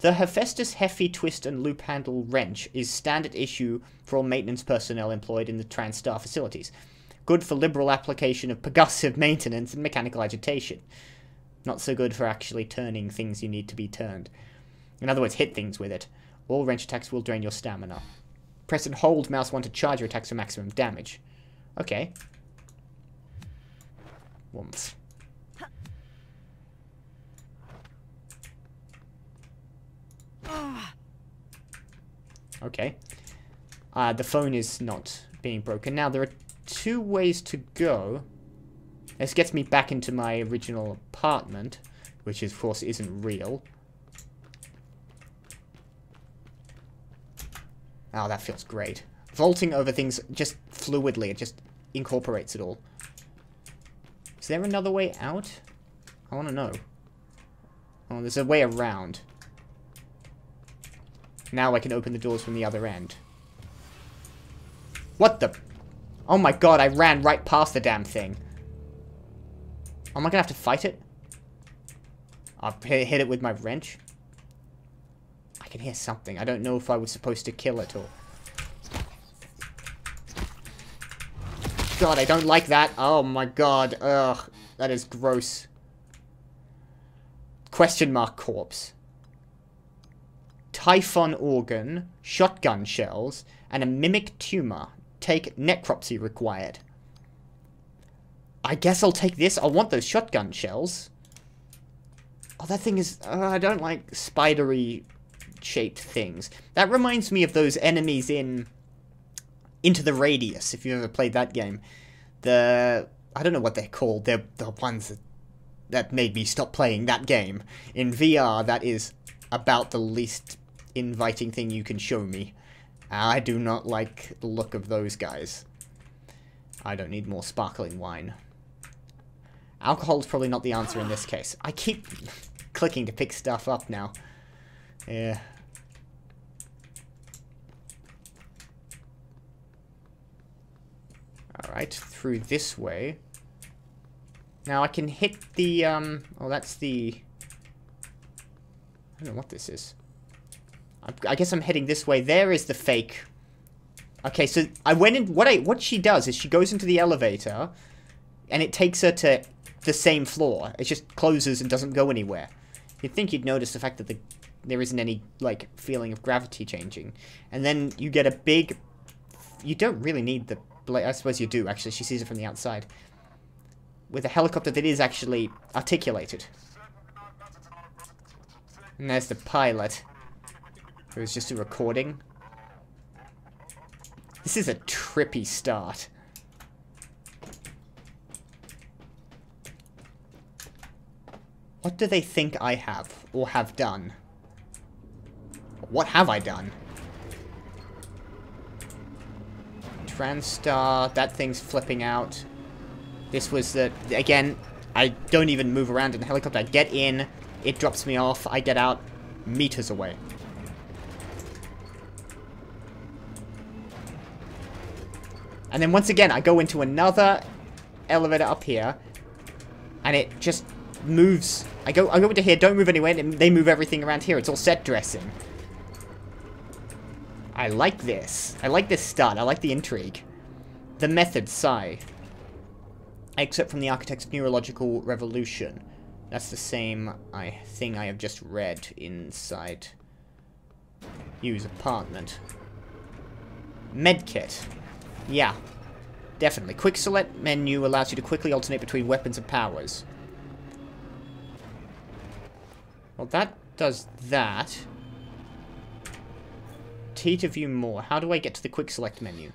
The Hephaestus Heffy Twist and Loop Handle Wrench is standard issue for all maintenance personnel employed in the TranStar facilities. Good for liberal application of percussive maintenance and mechanical agitation. Not so good for actually turning things you need to be turned. In other words, hit things with it. All wrench attacks will drain your stamina. Press and hold mouse 1 to charge your attacks for maximum damage. Okay. Warmth. Okay. Uh, the phone is not being broken. Now, there are two ways to go. This gets me back into my original apartment, which of course isn't real. Oh, that feels great. Vaulting over things just fluidly, it just incorporates it all. Is there another way out? I want to know. Oh, there's a way around. Now I can open the doors from the other end. What the? Oh my god, I ran right past the damn thing. Am I gonna have to fight it? I'll hit it with my wrench. I can hear something. I don't know if I was supposed to kill it or... God, I don't like that. Oh my god. Ugh. That is gross. Question mark corpse. Typhon organ, shotgun shells, and a mimic tumor. Take necropsy required. I guess I'll take this. I want those shotgun shells. Oh, that thing is... Uh, I don't like spidery shaped things. That reminds me of those enemies in Into the Radius, if you've ever played that game. The... I don't know what they're called. They're the ones that, that made me stop playing that game. In VR, that is about the least inviting thing you can show me. Uh, I do not like the look of those guys. I don't need more sparkling wine. Alcohol is probably not the answer in this case. I keep clicking to pick stuff up now. Yeah. Alright, through this way. Now I can hit the, um... Oh, that's the... I don't know what this is. I, I guess I'm heading this way. There is the fake. Okay, so I went in... What I what she does is she goes into the elevator, and it takes her to the same floor. It just closes and doesn't go anywhere. You'd think you'd notice the fact that the there isn't any, like, feeling of gravity changing. And then you get a big... You don't really need the... I suppose you do, actually. She sees it from the outside. With a helicopter that is actually articulated. And there's the pilot. Was just a recording. This is a trippy start. What do they think I have, or have done? What have I done? TranStar, that thing's flipping out. This was the, again, I don't even move around in the helicopter. I get in, it drops me off, I get out meters away. And then once again, I go into another elevator up here, and it just moves. I go I go into here, don't move anywhere, and they move everything around here. It's all set dressing. I like this. I like this start. I like the intrigue. The method, Psi. Excerpt from the Architect's Neurological Revolution. That's the same I thing I have just read inside Yu's apartment. Medkit. Yeah. Definitely. Quick select menu allows you to quickly alternate between weapons and powers. Well, that does that. T to view more. How do I get to the quick select menu?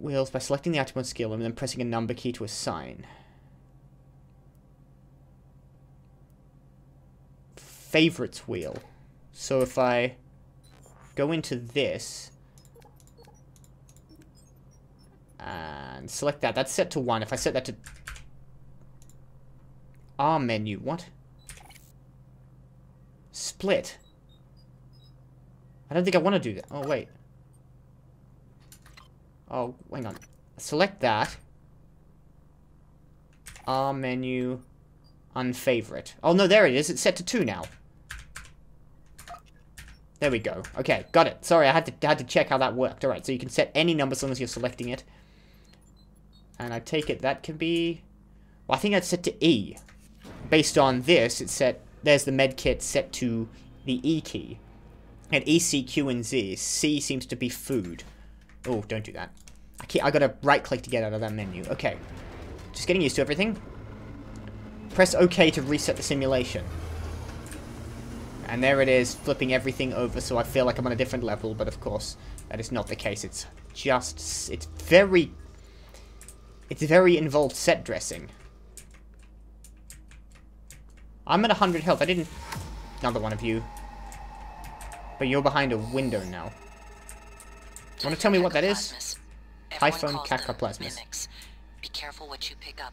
wheels by selecting the item on skill and then pressing a number key to assign. Favorites wheel. So if I go into this and select that, that's set to 1. If I set that to R menu, what? Split. I don't think I want to do that. Oh, wait. Oh, hang on. Select that. R menu. Unfavorite. Oh, no, there it is. It's set to 2 now. There we go. Okay, got it. Sorry, I had to had to check how that worked. Alright, so you can set any number as long as you're selecting it. And I take it that can be... Well, I think that's set to E. Based on this, it's set... There's the med kit set to the E key. And E, C, Q, and Z. C seems to be food. Oh, don't do that. I, can't, I gotta right-click to get out of that menu. Okay. Just getting used to everything. Press OK to reset the simulation. And there it is, flipping everything over, so I feel like I'm on a different level, but of course, that is not the case. It's just... It's very... It's very involved set dressing. I'm at 100 health. I didn't... Another one of you. But you're behind a window now. Want to tell me what that is? Typhon Cacoplasmus. Be careful what you pick up.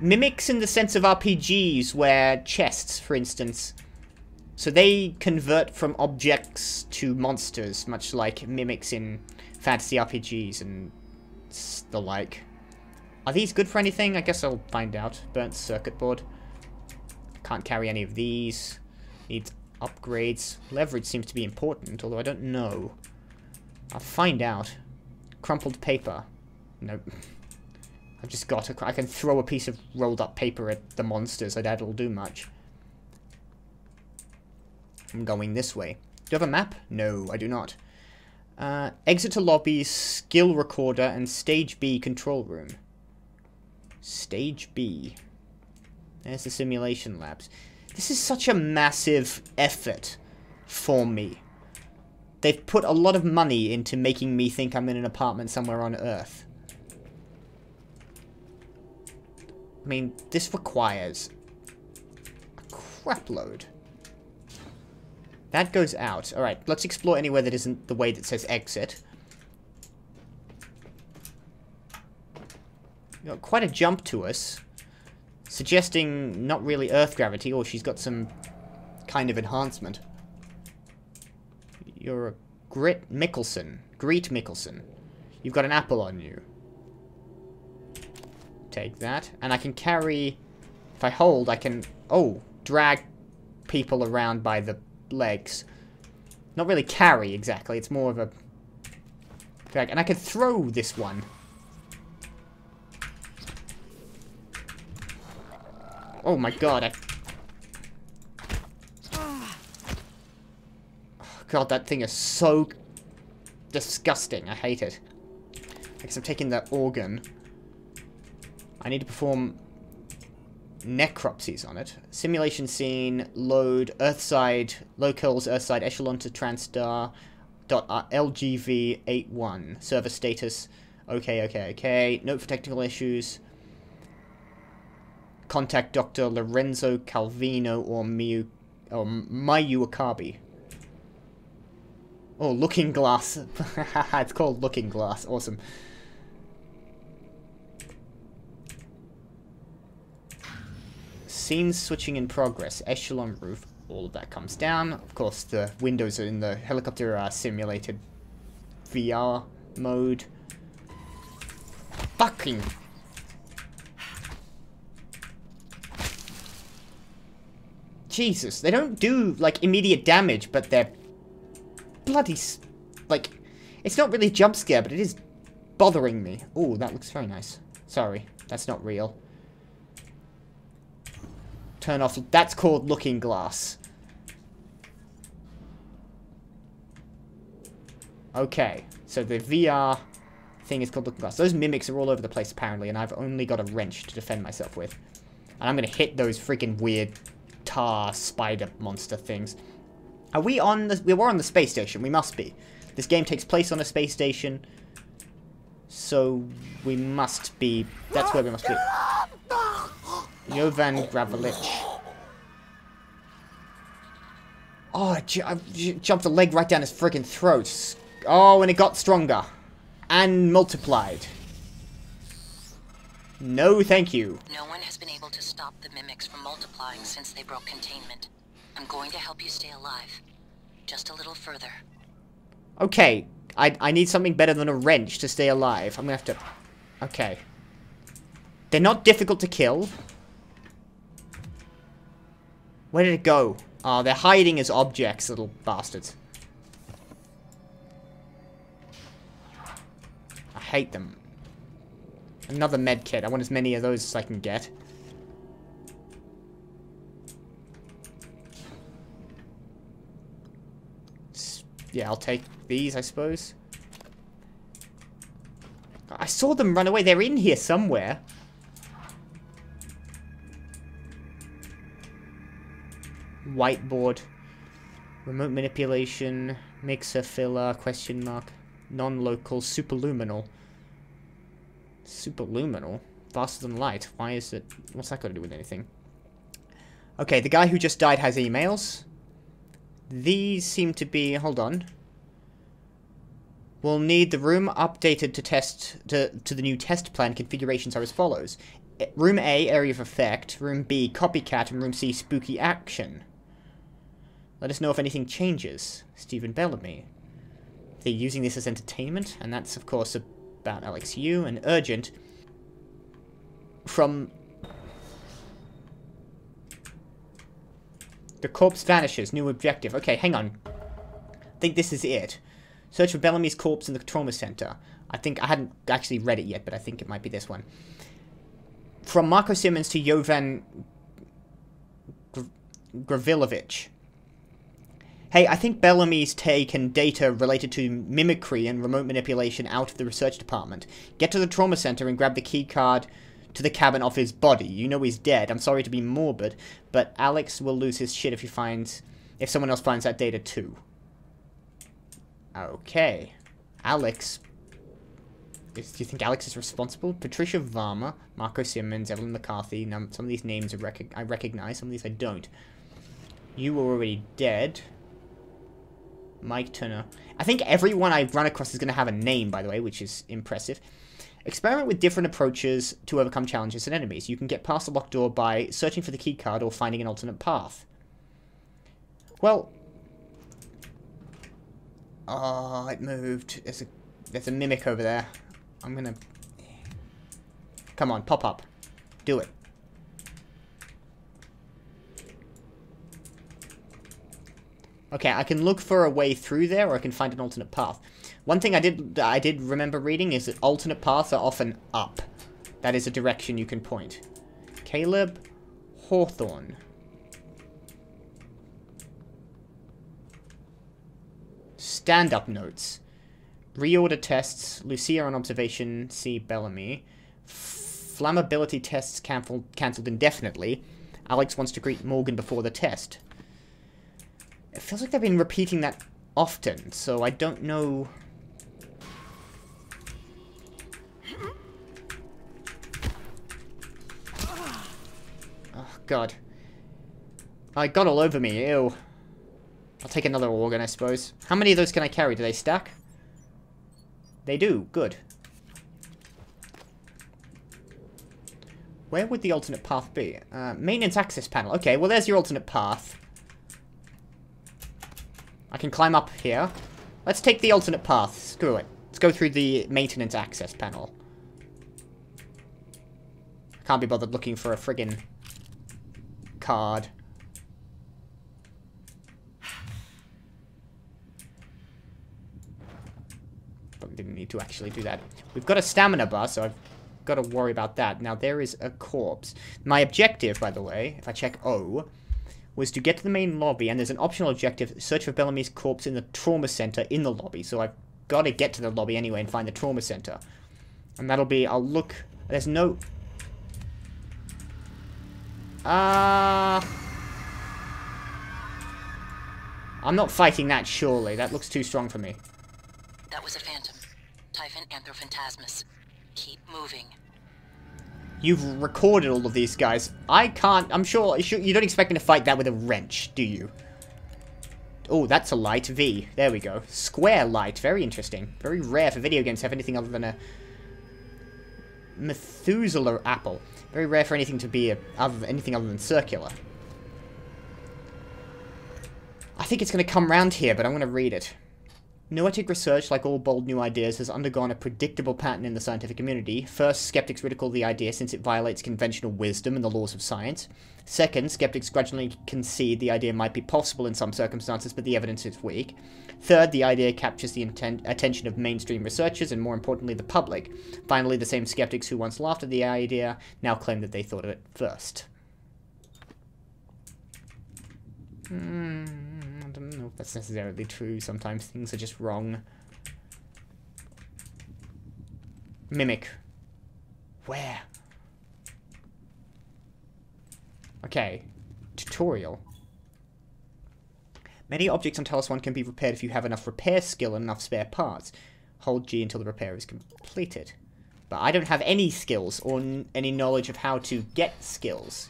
Mimics in the sense of RPGs, where chests, for instance. So they convert from objects to monsters, much like mimics in fantasy RPGs and the like. Are these good for anything? I guess I'll find out. Burnt circuit board. Can't carry any of these. Needs upgrades. Leverage seems to be important, although I don't know. I'll find out. Crumpled paper. Nope. I've just got a... I can throw a piece of rolled up paper at the monsters. I doubt it'll do much. I'm going this way. Do you have a map? No, I do not. Uh, exit to lobby, skill recorder, and stage B control room. Stage B. There's the simulation labs. This is such a massive effort for me. They've put a lot of money into making me think I'm in an apartment somewhere on Earth. I mean, this requires a crapload. That goes out. Alright, let's explore anywhere that isn't the way that says exit. Quite a jump to us. Suggesting not really Earth gravity, or she's got some kind of enhancement. You're a Grit Mickelson. Greet Mickelson. You've got an apple on you. Take that. And I can carry... If I hold, I can... Oh, drag people around by the legs. Not really carry, exactly. It's more of a... Drag. And I can throw this one. Oh my god, I... God, that thing is so disgusting. I hate it. I guess I'm taking the organ. I need to perform necropsies on it. Simulation scene, load, Earthside, locals, Earthside, echelon to TranStar, dot uh, LGV81. Server status, okay, okay, okay. Note for technical issues. Contact Dr. Lorenzo Calvino or Miyu, or Mayu Akabi. Oh, Looking Glass. it's called Looking Glass. Awesome. Scene switching in progress. Echelon roof. All of that comes down. Of course, the windows in the helicopter are simulated VR mode. Fucking... Jesus, they don't do, like, immediate damage, but they're bloody... Like, it's not really jump scare, but it is bothering me. Oh, that looks very nice. Sorry, that's not real. Turn off... That's called Looking Glass. Okay, so the VR thing is called Looking Glass. Those mimics are all over the place, apparently, and I've only got a wrench to defend myself with. And I'm gonna hit those freaking weird tar spider monster things. Are we on the... We were on the space station. We must be. This game takes place on a space station. So we must be... That's where we must be. Jovan Gravelich. Oh, I, ju I jumped a leg right down his friggin' throat. Oh, and it got stronger. And multiplied. No, thank you. No one has been able stop the mimics from multiplying since they broke containment. I'm going to help you stay alive. Just a little further. Okay, I, I need something better than a wrench to stay alive. I'm gonna have to... Okay. They're not difficult to kill. Where did it go? Oh, they're hiding as objects, little bastards. I hate them. Another med kit. I want as many of those as I can get. Yeah, I'll take these, I suppose. I saw them run away. They're in here somewhere. Whiteboard. Remote manipulation. Mixer, filler, question mark. Non-local, superluminal. Superluminal? Faster than light. Why is it... What's that got to do with anything? Okay, the guy who just died has emails. These seem to be... Hold on. We'll need the room updated to test to, to the new test plan configurations are as follows. Eh, room A, Area of Effect. Room B, Copycat. And Room C, Spooky Action. Let us know if anything changes. Stephen Bellamy. They're using this as entertainment, and that's, of course, about Alex Yu. And Urgent. From The corpse vanishes. New objective. Okay, hang on. I think this is it. Search for Bellamy's corpse in the trauma center. I think I hadn't actually read it yet, but I think it might be this one. From Marco Simmons to Jovan Gravilovich. Hey, I think Bellamy's taken data related to mimicry and remote manipulation out of the research department. Get to the trauma center and grab the key card to the cabin of his body. You know he's dead. I'm sorry to be morbid, but Alex will lose his shit if he finds... If someone else finds that data too. Okay. Alex... Do you think Alex is responsible? Patricia Varma, Marco Simmons, Evelyn McCarthy. Now, some of these names rec I recognize, some of these I don't. You were already dead. Mike Turner. I think everyone I run across is going to have a name, by the way, which is impressive. Experiment with different approaches to overcome challenges and enemies. You can get past the locked door by searching for the key card or finding an alternate path. Well... Oh, it moved. There's a, there's a mimic over there. I'm gonna... Come on, pop up. Do it. Okay, I can look for a way through there, or I can find an alternate path. One thing I did I did remember reading is that alternate paths are often up. That is a direction you can point. Caleb Hawthorne. Stand-up notes. Reorder tests. Lucia on observation. C. Bellamy. Flammability tests cancelled, cancelled indefinitely. Alex wants to greet Morgan before the test. It feels like they've been repeating that often, so I don't know... God. I got all over me, ew. I'll take another organ, I suppose. How many of those can I carry? Do they stack? They do. Good. Where would the alternate path be? Uh, maintenance access panel. Okay, well there's your alternate path. I can climb up here. Let's take the alternate path. Screw it. Let's go through the maintenance access panel. Can't be bothered looking for a friggin' card. But didn't need to actually do that. We've got a stamina bar, so I've got to worry about that. Now, there is a corpse. My objective, by the way, if I check O, was to get to the main lobby, and there's an optional objective, search for Bellamy's corpse in the trauma center in the lobby. So I've got to get to the lobby anyway and find the trauma center. And that'll be, I'll look, there's no... Uh... I'm not fighting that, surely. That looks too strong for me. That was a phantom. Typhon Anthrophantasmus. Keep moving. You've recorded all of these guys. I can't... I'm sure... You don't expect me to fight that with a wrench, do you? Oh, that's a light. V. There we go. Square light. Very interesting. Very rare for video games to have anything other than a... Methuselah apple. Very rare for anything to be a, other anything other than circular. I think it's going to come round here, but I'm going to read it. Noetic research, like all bold new ideas, has undergone a predictable pattern in the scientific community. First, skeptics ridicule the idea since it violates conventional wisdom and the laws of science. Second, skeptics grudgingly concede the idea might be possible in some circumstances, but the evidence is weak. Third, the idea captures the intent, attention of mainstream researchers and, more importantly, the public. Finally, the same skeptics who once laughed at the idea now claim that they thought of it first. Hmm don't know if that's necessarily true. Sometimes things are just wrong. Mimic. Where? Okay. Tutorial. Many objects on Talos 1 can be repaired if you have enough repair skill and enough spare parts. Hold G until the repair is completed. But I don't have any skills or any knowledge of how to get skills.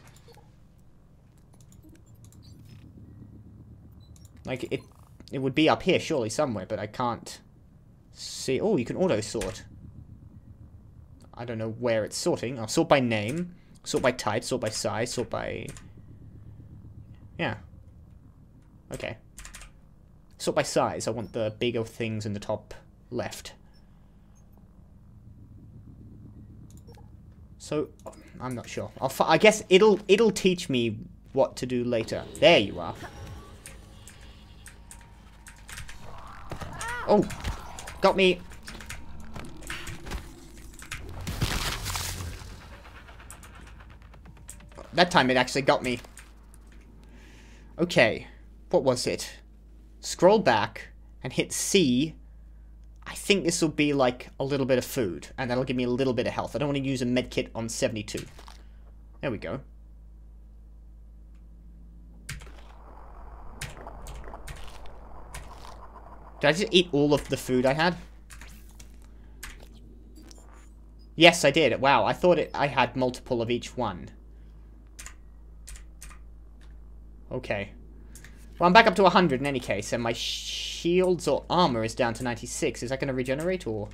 Like, it it would be up here, surely, somewhere, but I can't see. Oh, you can auto-sort. I don't know where it's sorting. I'll sort by name, sort by type, sort by size, sort by... Yeah. Okay. Sort by size. I want the bigger things in the top left. So, I'm not sure. I'll I guess it'll it'll teach me what to do later. There you are. Oh! Got me! That time it actually got me. Okay. What was it? Scroll back and hit C. I think this will be like a little bit of food, and that'll give me a little bit of health. I don't want to use a medkit on 72. There we go. Did I just eat all of the food I had? Yes, I did. Wow, I thought it, I had multiple of each one. Okay. Well, I'm back up to 100 in any case, and my shields or armor is down to 96. Is that going to regenerate or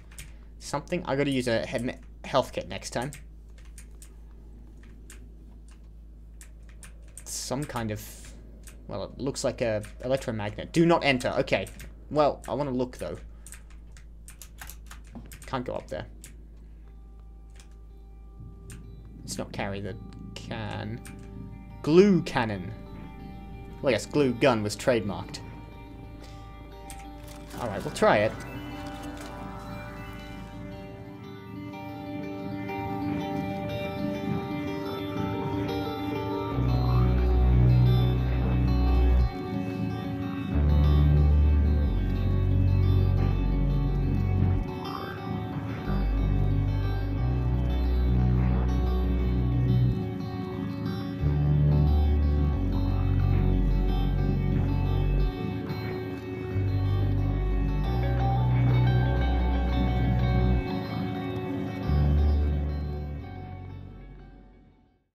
something? I got to use a health kit next time. Some kind of... Well, it looks like a electromagnet. Do not enter. Okay. Well, I want to look, though. Can't go up there. Let's not carry the can. GLOO cannon. Well, yes, glue gun was trademarked. Alright, we'll try it.